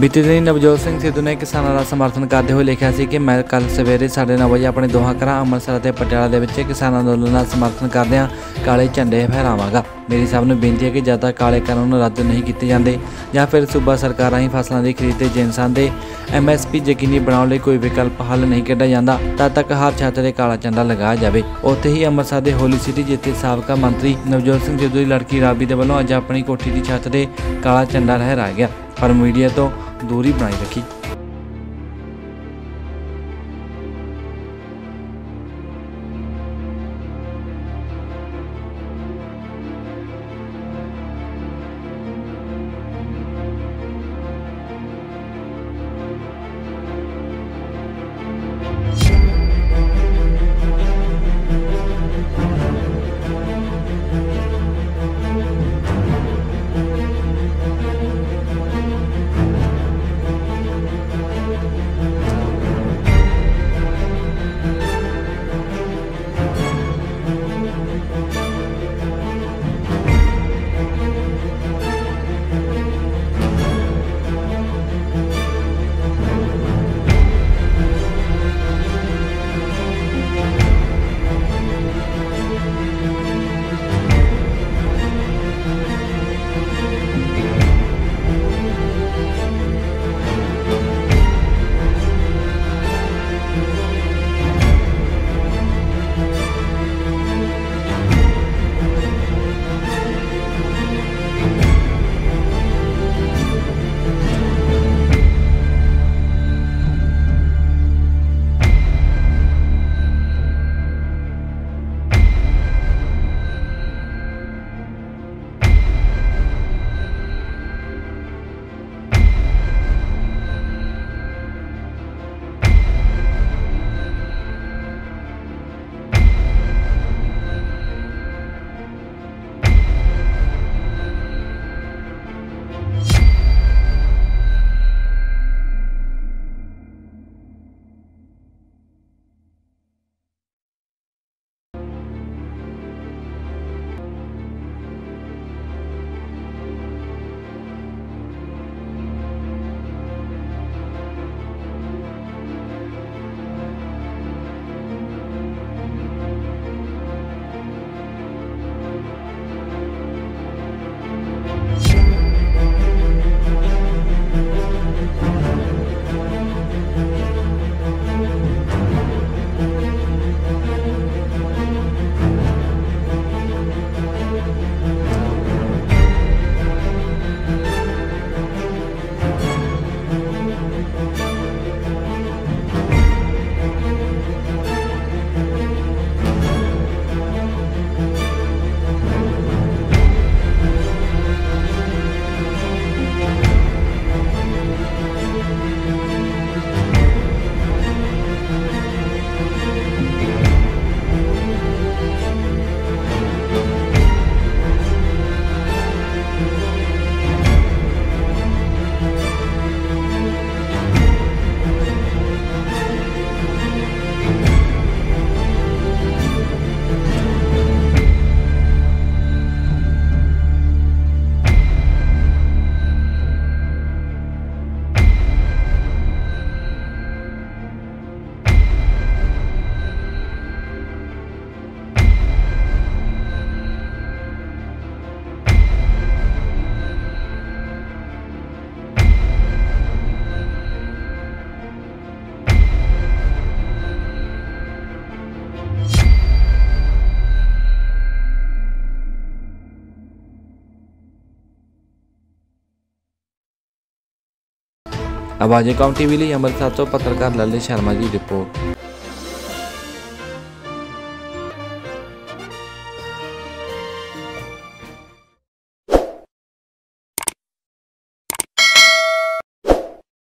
ਬੀਤੇ ਦਿਨ ਨਵਜੋਤ ਸਿੰਘ ਸਿੱਧੂ ਨੇ ਕਿਸਾਨਾਂ ਦਾ ਸਮਰਥਨ ਕਰਦੇ ਹੋਏ ਲਿਖਿਆ ਸੀ ਕਿ ਮੈਂ ਕੱਲ ਸਵੇਰੇ 9:30 ਵਜੇ ਆਪਣੇ ਦੋਹਾਂ ਘਰਾਂ ਅੰਮ੍ਰਿਤਸਰ ਅਤੇ ਪਟਿਆਲਾ ਦੇ ਵਿੱਚ ਕਿਸਾਨ ਅੰਦੋਲਨ ਦਾ ਸਮਰਥਨ ਕਰਦਿਆਂ ਕਾਲੇ ਝੰਡੇ ਫਹਿਰਾਵਾਂਗਾ। ਮੇਰੀ ਸਭ ਨੂੰ ਬੇਨਤੀ ਹੈ ਕਿ ਜਦ ਤੱਕ ਕਾਲੇ ਕਾਨੂੰਨ ਰੱਦ ਨਹੀਂ ਕੀਤੇ ਜਾਂਦੇ ਜਾਂ ਫਿਰ ਸੂਬਾ ਸਰਕਾਰਾਂ ਹੀ ਫਸਲਾਂ ਦੀ ਖਰੀਦ ਤੇ ਜਿੰਸਾਂ ਦੇ ਐਮਐਸਪੀ ਯਕੀਨੀ ਬਣਾਉਣ ਲਈ ਕੋਈ ਵਿਕਲਪ ਹੱਲ ਨਹੀਂ ਕੱਢਿਆ ਜਾਂਦਾ, ਤਦ ਤੱਕ ਹਰ ਛੱਤ ਤੇ ਕਾਲਾ ਝੰਡਾ ਲਗਾਇਆ ਜਾਵੇ। ਉੱਥੇ ਹੀ ਅੰਮ੍ਰਿਤਸਰ ਦੇ ਹੋਲੀ ਸਿਟੀ ਜਿੱਥੇ ਸਾਬਕਾ ਮੰਤਰੀ ਨਵਜੋਤ ਸਿੰਘ ਸਿੱਧੂ ਦੀ ਲੜਕੀ ਰਾਬੀ ਦੇ ਵੱਲੋਂ ਅੱਜ ਆਪਣੀ ਕੋਠੀ ਦੀ ਛੱਤ ਤੇ ਕਾਲਾ ਝੰਡਾ ਲਹਿਰਾਇਆ ਗਿਆ, ਪਰ ਮੀਡੀਆ ਤੋਂ ਦੂਰੀ ਬਣਾਈ ਰੱਖੀ। ਆਵਾਜ਼ੇ ਕਾਉਂਟੀ ਟੀਵੀ ਲਈ ਅੰਮ੍ਰਿਤਸਰ ਤੋਂ ਪੱਤਰਕਾਰ ਲੱਲੇ ਸ਼ਰਮਾ ਦੀ ਰਿਪੋਰਟ।